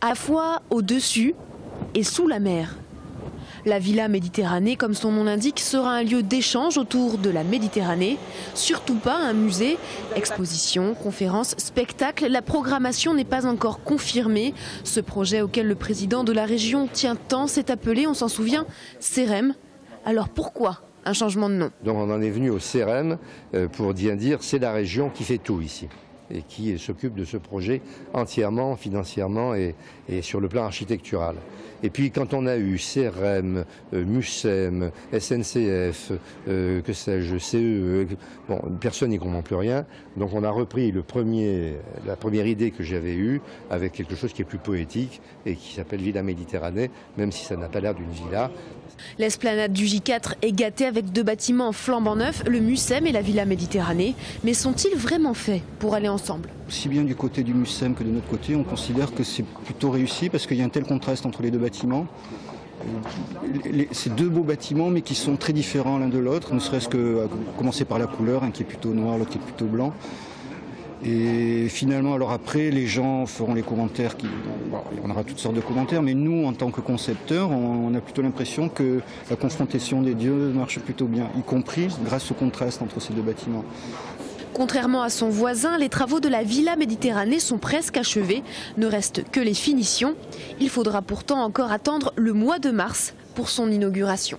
à la fois au-dessus et sous la mer. La Villa Méditerranée, comme son nom l'indique, sera un lieu d'échange autour de la Méditerranée. Surtout pas un musée. Exposition, conférences, spectacles, la programmation n'est pas encore confirmée. Ce projet auquel le président de la région tient tant s'est appelé, on s'en souvient, CEREM. Alors pourquoi un changement de nom? Donc on en est venu au CEREM euh, pour bien dire c'est la région qui fait tout ici et qui s'occupe de ce projet entièrement, financièrement et, sur le plan architectural. Et puis quand on a eu CRM, euh, MUSEM, SNCF, euh, que sais-je, CE, bon, personne n'y comprend plus rien. Donc on a repris la première idée que j'avais eue avec quelque chose qui est plus poétique et qui s'appelle Villa Méditerranée, même si ça n'a pas l'air d'une villa. L'esplanade du J4 est gâtée avec deux bâtiments flambant neufs, le MUSEM et la Villa Méditerranée. Mais sont-ils vraiment faits pour aller ensemble? Aussi bien du côté du MUSEM que de notre côté, on considère que c'est plutôt réussi parce qu'il y a un tel contraste entre les deux bâtiments. Ces deux beaux bâtiments, mais qui sont très différents l'un de l'autre, ne serait-ce que commencer par la couleur, un qui est plutôt noir, l'autre qui est plutôt blanc. Et finalement, alors après, les gens feront les commentaires. Qui, on aura toutes sortes de commentaires, mais nous, en tant que concepteurs, on, a plutôt l'impression que la confrontation des dieux marche plutôt bien, y compris grâce au contraste entre ces deux bâtiments. Contrairement à son voisin, les travaux de la Villa Méditerranée sont presque achevés. Ne restent que les finitions. Il faudra pourtant encore attendre le mois de mars pour son inauguration.